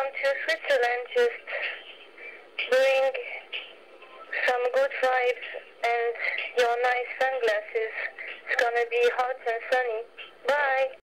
come to Switzerland, just bring some good vibes and your nice sunglasses. It's gonna be hot and sunny. Bye.